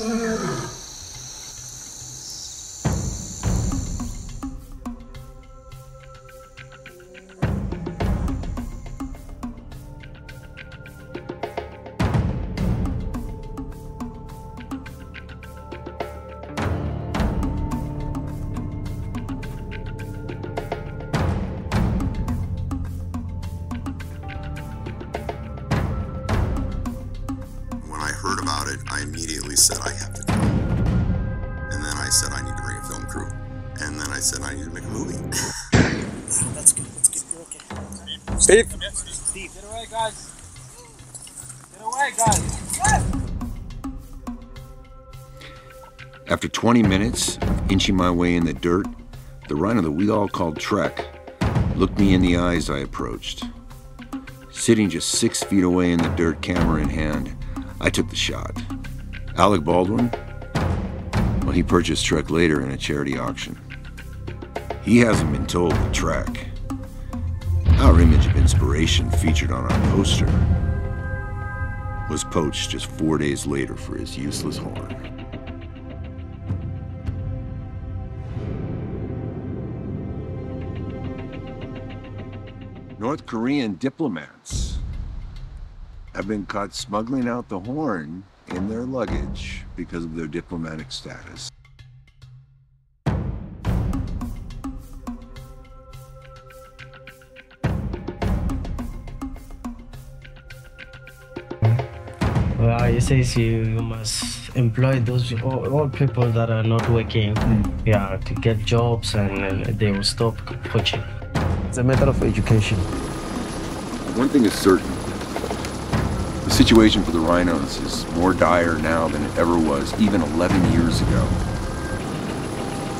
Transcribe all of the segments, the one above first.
Yeah. said, I have to do it. And then I said, I need to bring a film crew. And then I said, I need to make a movie. Oh, that's good. That's good. You're okay. Steve. Steve, get away, guys. Get away, guys. After 20 minutes of inching my way in the dirt, the rhino that we all called Trek looked me in the eyes I approached. Sitting just six feet away in the dirt, camera in hand, I took the shot. Alec Baldwin? Well, he purchased Trek later in a charity auction. He hasn't been told the Trek, our image of inspiration featured on our poster, was poached just four days later for his useless horn. North Korean diplomats have been caught smuggling out the horn in their luggage because of their diplomatic status. Well, it says you, you must employ those all, all people that are not working, hmm. yeah, to get jobs, and, and they will stop poaching. It's a matter of education. One thing is certain the situation for the rhinos is more dire now than it ever was, even 11 years ago.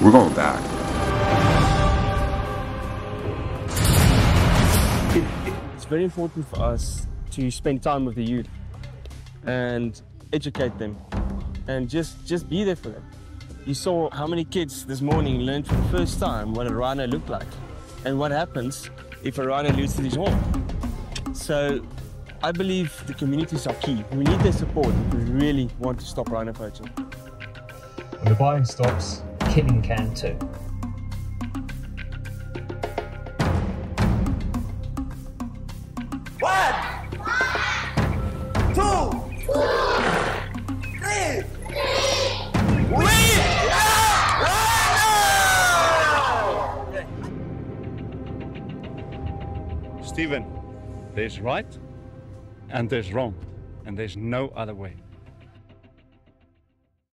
We're going back. It's very important for us to spend time with the youth and educate them and just just be there for them. You saw how many kids this morning learned for the first time what a rhino looked like and what happens if a rhino loses his horn. So I believe the communities are key. We need their support if we really want to stop rhino poaching. When the buying stops, killing can too. Steven, there's right and there's wrong, and there's no other way.